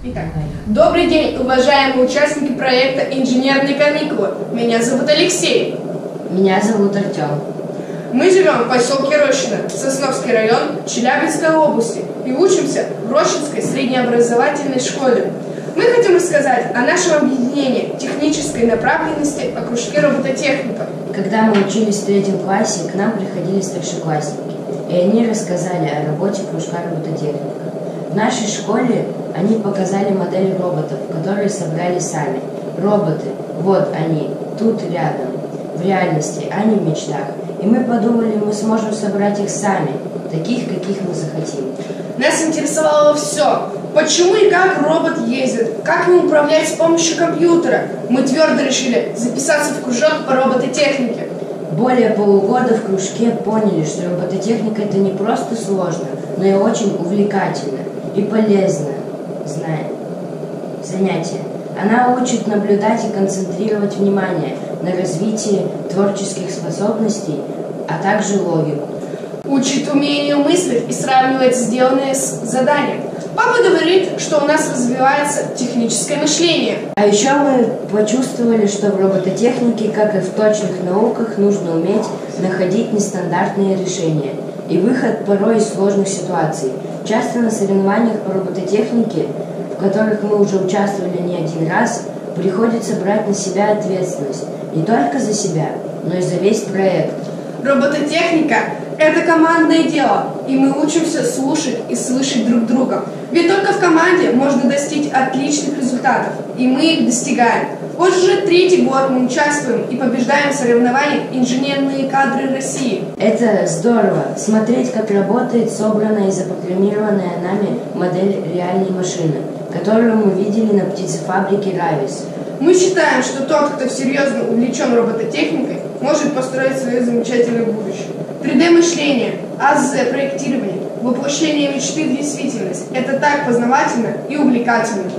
Итак, добрый день, уважаемые участники проекта «Инженерные каникулы». Меня зовут Алексей. Меня зовут Артем. Мы живем в поселке Рощино, Сосновский район, Челябинской области и учимся в Рощинской среднеобразовательной школе. Мы хотим рассказать о нашем объединении технической направленности о кружке робототехника. Когда мы учились в третьем классе, к нам приходили старшеклассники, и они рассказали о работе кружка робототехника. В нашей школе они показали модели роботов, которые собрали сами. Роботы, вот они, тут рядом, в реальности, а не в мечтах. И мы подумали, мы сможем собрать их сами, таких, каких мы захотим. Нас интересовало все. Почему и как робот ездит, как им управлять с помощью компьютера. Мы твердо решили записаться в кружок по робототехнике. Более полугода в кружке поняли, что робототехника это не просто сложно, но и очень увлекательно и полезное знание, занятие. Она учит наблюдать и концентрировать внимание на развитии творческих способностей, а также логику. Учит умению мыслить и сравнивать сделанные с заданием. Папа говорит, что у нас развивается техническое мышление. А еще мы почувствовали, что в робототехнике, как и в точных науках, нужно уметь находить нестандартные решения и выход порой из сложных ситуаций. Часто на соревнованиях по робототехнике, в которых мы уже участвовали не один раз, приходится брать на себя ответственность не только за себя, но и за весь проект. Робототехника – это командное дело, и мы учимся слушать и слышать друг друга. Ведь только в команде можно достичь отличных результатов, и мы их достигаем. Вот уже третий год мы участвуем и побеждаем в соревнованиях «Инженерные кадры России». Это здорово, смотреть, как работает собранная и запрограммированная нами модель реальной машины, которую мы видели на птицефабрике «Равис». Мы считаем, что тот, кто серьезно увлечен робототехникой, может построить свое замечательное будущее. 3D-мышление, АЗ-проектирование, воплощение мечты в действительность – это так познавательно и увлекательно.